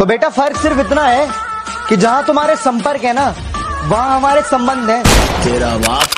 तो बेटा, फ़र्क सिर्फ़ इतना है कि जहाँ तुम्हारे संपर्क है ना, वहाँ हमारे संबंध है। तेरा बाप